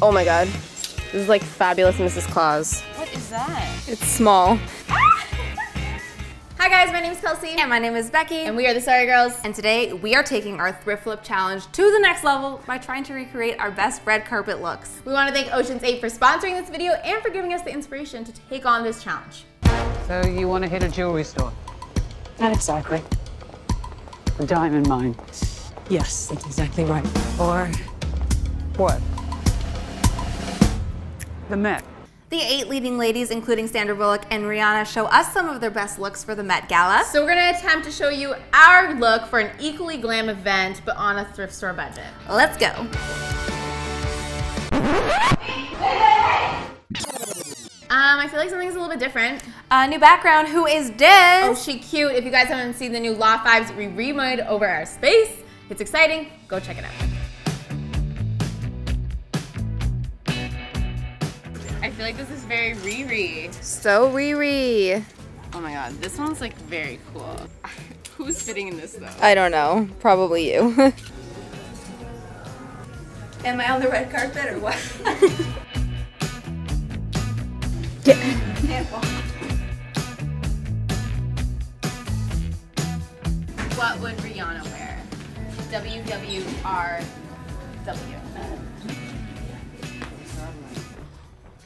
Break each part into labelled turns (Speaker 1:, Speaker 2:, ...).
Speaker 1: Oh my god. This is like fabulous Mrs. Claus.
Speaker 2: What is that?
Speaker 1: It's small.
Speaker 2: Hi guys, my name is Kelsey.
Speaker 3: And my name is Becky.
Speaker 2: And we are the Sorry Girls.
Speaker 3: And today we are taking our thrift flip challenge to the next level by trying to recreate our best red carpet looks.
Speaker 2: We want to thank Ocean's 8 for sponsoring this video and for giving us the inspiration to take on this challenge.
Speaker 4: So you want to hit a jewelry store?
Speaker 5: Not exactly.
Speaker 4: A diamond mine.
Speaker 5: Yes, that's exactly right. Or
Speaker 4: What? The Met.
Speaker 3: The eight leading ladies, including Sandra Bullock and Rihanna, show us some of their best looks for the Met Gala.
Speaker 2: So we're going to attempt to show you our look for an equally glam event, but on a thrift store budget.
Speaker 3: Let's go.
Speaker 2: Um, I feel like something's a little bit different.
Speaker 3: Uh, new background, who is Diz?
Speaker 2: Oh, she cute. If you guys haven't seen the new Law 5s we remade over our space, it's exciting. Go check it out. Feel like this is very Riri.
Speaker 1: So Riri.
Speaker 2: Oh my god, this one's like very cool. Who's fitting in this though?
Speaker 1: I don't know. Probably you.
Speaker 3: Am I on the red carpet or what?
Speaker 2: What would Rihanna wear? WWRW.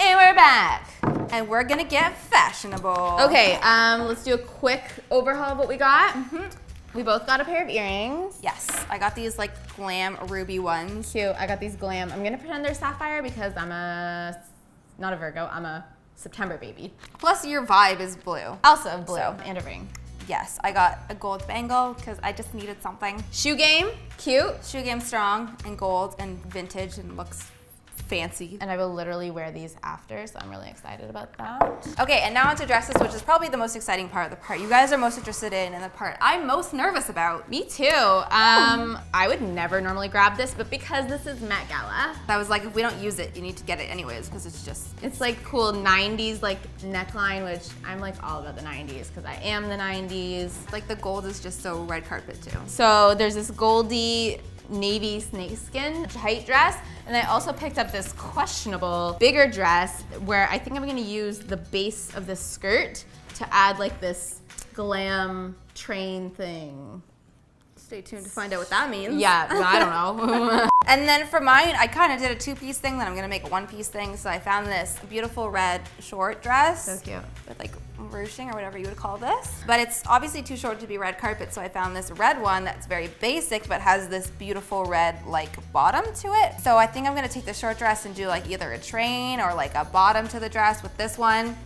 Speaker 3: And we're back. And we're gonna get fashionable.
Speaker 2: Okay, um, let's do a quick overhaul of what we got. We both got a pair of earrings.
Speaker 3: Yes, I got these like glam ruby ones.
Speaker 2: Cute. I got these glam. I'm gonna pretend they're sapphire because I'm a not a Virgo. I'm a September baby.
Speaker 3: Plus your vibe is blue.
Speaker 2: Also blue
Speaker 3: So-
Speaker 2: and a ring.
Speaker 3: Yes, I got a gold bangle because I just needed something.
Speaker 2: Shoe game. Cute.
Speaker 3: Shoe game strong and gold and vintage and looks fancy.
Speaker 2: And I will literally wear these after, so I'm really excited about that.
Speaker 3: Okay, and now onto dresses, which is probably the most exciting part, the part you guys are most interested in, and the part I'm most nervous about.
Speaker 2: Me too. Um, I would never normally grab this, but because this is Met Gala,
Speaker 3: I was like, if we don't use it, you need to get it anyways, because it's just,
Speaker 2: it's like cool 90s like neckline, which I'm like all about the 90s because I am the 90s.
Speaker 3: like the gold is just so red carpet too.
Speaker 2: So there's this goldy navy snakeskin tight dress. And I also picked up this questionable bigger dress where I think I'm gonna use the base of the skirt to add like this glam train thing.
Speaker 3: Stay tuned to find out what that means.
Speaker 2: Yeah, I don't know.
Speaker 3: And then for mine, I kind of did a two-piece thing, then I'm gonna make a one-piece thing. So I found this beautiful red short dress.
Speaker 2: So cute.
Speaker 3: With like ruching or whatever you would call this. But it's obviously too short to be red carpet, so I found this red one that's very basic, but has this beautiful red like bottom to it. So I think I'm gonna take the short dress and do like either a train or like a bottom to the dress with this one.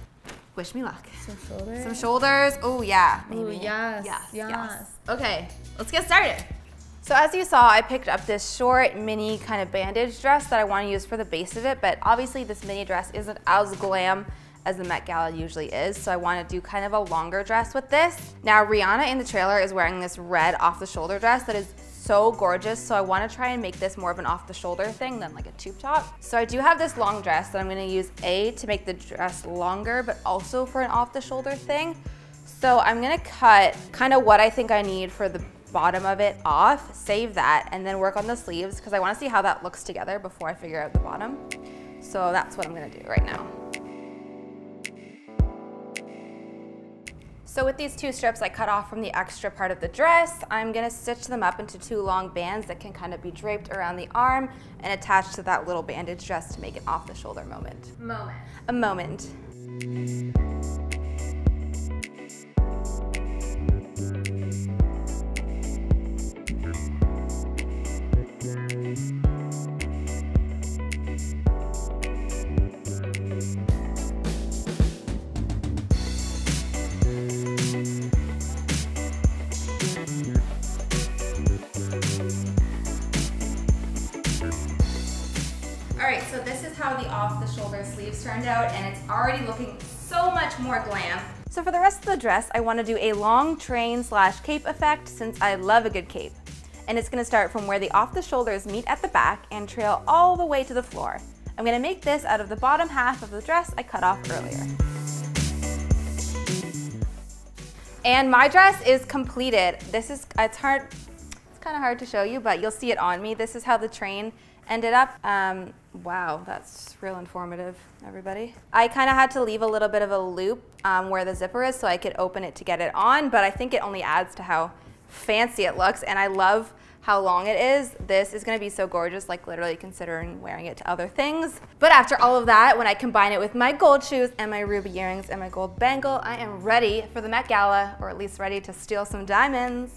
Speaker 3: Wish me luck.
Speaker 2: Some shoulders.
Speaker 3: Some shoulders. Oh yeah, oh, maybe.
Speaker 2: Ooh, yes,
Speaker 3: Yes,
Speaker 2: yes.
Speaker 3: yes.
Speaker 2: Okay, let's get started.
Speaker 3: So as you saw, I picked up this short mini kind of bandage dress that I want to use for the base of it, but obviously this mini dress isn't as glam as the Met Gala usually is, so I want to do kind of a longer dress with this. Now Rihanna in the trailer is wearing this red off the shoulder dress that is so gorgeous, so I want to try and make this more of an off the shoulder thing than like a tube top. So I do have this long dress that I'm going to use A to make the dress longer, but also for an off the shoulder thing. So I'm gonna cut kind of what I think I need for the bottom of it off, save that, and then work on the sleeves because I wanna see how that looks together before I figure out the bottom. So that's what I'm gonna do right now. So with these two strips I cut off from the extra part of the dress, I'm gonna stitch them up into two long bands that can kind of be draped around the arm and attached to that little bandage dress to make it off the shoulder moment.
Speaker 2: Moment.
Speaker 3: A moment. All right, so this is how the off-the-shoulder sleeves turned out, and it's already looking so much more glam. So for the rest of the dress, I wanna do a long train slash cape effect since I love a good cape. And it's gonna start from where the off-the-shoulders meet at the back and trail all the way to the floor. I'm gonna make this out of the bottom half of the dress I cut off earlier. And my dress is completed. This is, it's hard, it's kind of hard to show you, but you'll see it on me. This is how the train ended up. Um, Wow, that's real informative, everybody. I kind of had to leave a little bit of a loop um, where the zipper is so I could open it to get it on, but I think it only adds to how fancy it looks, and I love how long it is. This is gonna be so gorgeous, like literally considering wearing it to other things. But after all of that, when I combine it with my gold shoes and my ruby earrings and my gold bangle, I am ready for the Met Gala, or at least ready to steal some diamonds.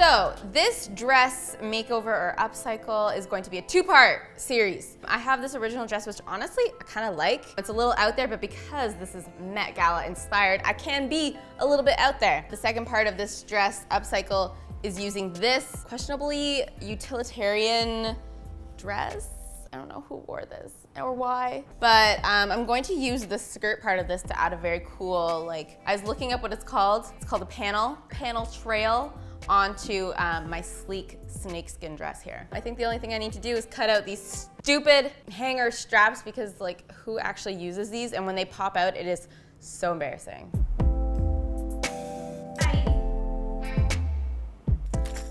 Speaker 2: So this dress makeover or upcycle is going to be a two-part series. I have this original dress, which honestly I kind of like. It's a little out there, but because this is Met Gala inspired, I can be a little bit out there. The second part of this dress upcycle is using this questionably utilitarian dress. I don't know who wore this or why, but um, I'm going to use the skirt part of this to add a very cool, like, I was looking up what it's called. It's called a panel, panel trail onto um, my sleek snakeskin dress here. I think the only thing I need to do is cut out these stupid hanger straps because like who actually uses these? And when they pop out, it is so embarrassing.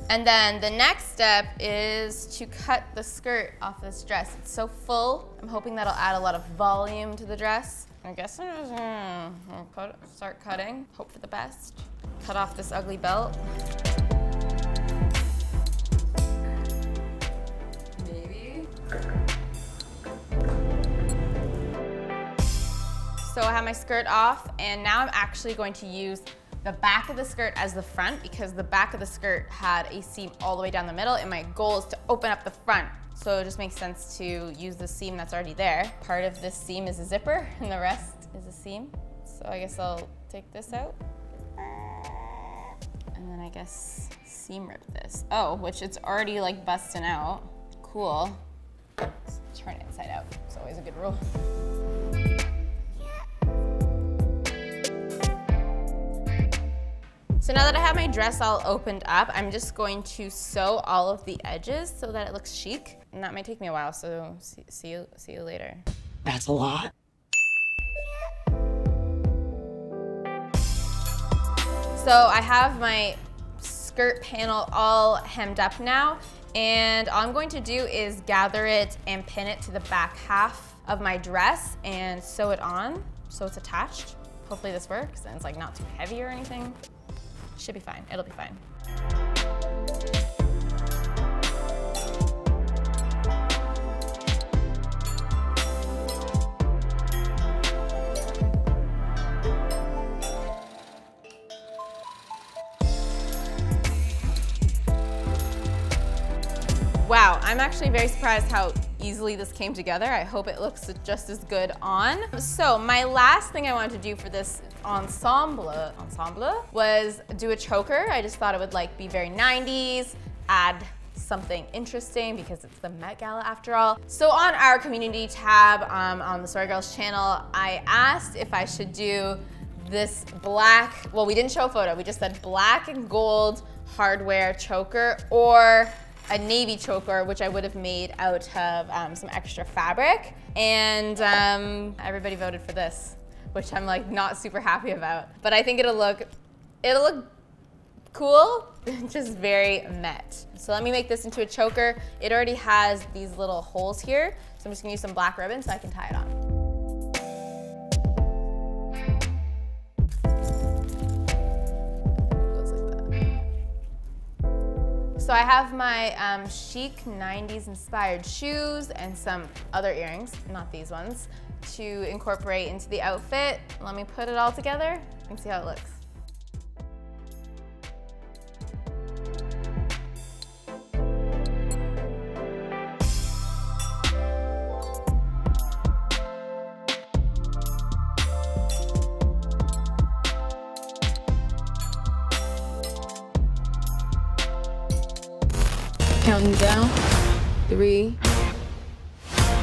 Speaker 2: And then the next step is to cut the skirt off this dress. It's so full. I'm hoping that'll add a lot of volume to the dress. I guess I'm just gonna uh, cut, start cutting, hope for the best. Cut off this ugly belt. Maybe. So I have my skirt off and now I'm actually going to use the back of the skirt as the front because the back of the skirt had a seam all the way down the middle and my goal is to open up the front. So it just makes sense to use the seam that's already there. Part of this seam is a zipper and the rest is a seam. So I guess I'll take this out. And then I guess seam rip this. Oh, which it's already like busting out. Cool. Let's turn it inside out. It's always a good rule. So now that I have my dress all opened up, I'm just going to sew all of the edges so that it looks chic. And that might take me a while, so see, see you, see you later.
Speaker 5: That's a lot.
Speaker 2: So I have my skirt panel all hemmed up now, and all I'm going to do is gather it and pin it to the back half of my dress and sew it on so it's attached. Hopefully this works and it's like not too heavy or anything. Should be fine, it'll be fine. I'm actually very surprised how easily this came together. I hope it looks just as good on. So my last thing I wanted to do for this ensemble, ensemble was do a choker. I just thought it would like be very 90s, add something interesting because it's the Met Gala after all. So on our community tab um, on the Sorry Girls channel, I asked if I should do this black, well we didn't show a photo, we just said black and gold hardware choker or a navy choker, which I would have made out of um, some extra fabric. And um, everybody voted for this, which I'm like not super happy about. But I think it'll look, it'll look cool, just very met. So let me make this into a choker. It already has these little holes here. So I'm just gonna use some black ribbon so I can tie it on. So I have my um, chic 90s inspired shoes and some other earrings, not these ones, to incorporate into the outfit. Let me put it all together and see how it looks.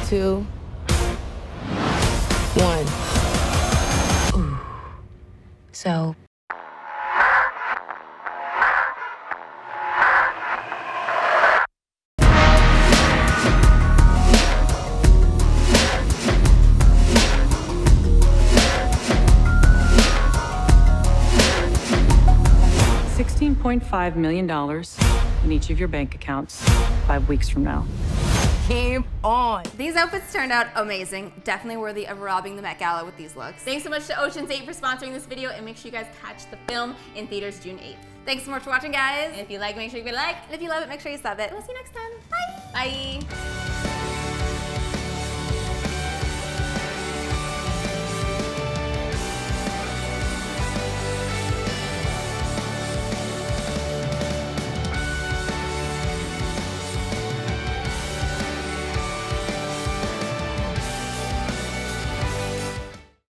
Speaker 6: Two, one.
Speaker 5: So,
Speaker 7: $16.5 million in each of your bank accounts five weeks from now.
Speaker 3: These outfits turned out amazing. Definitely worthy of robbing the Met Gala with these looks.
Speaker 2: Thanks so much to Ocean's 8 for sponsoring this video and make sure you guys catch the film in theaters June 8th.
Speaker 3: Thanks so much for watching, guys.
Speaker 2: And if you like, make sure you give it a like.
Speaker 3: And if you love it, make sure you sub it.
Speaker 2: We'll see you next time. Bye. Bye.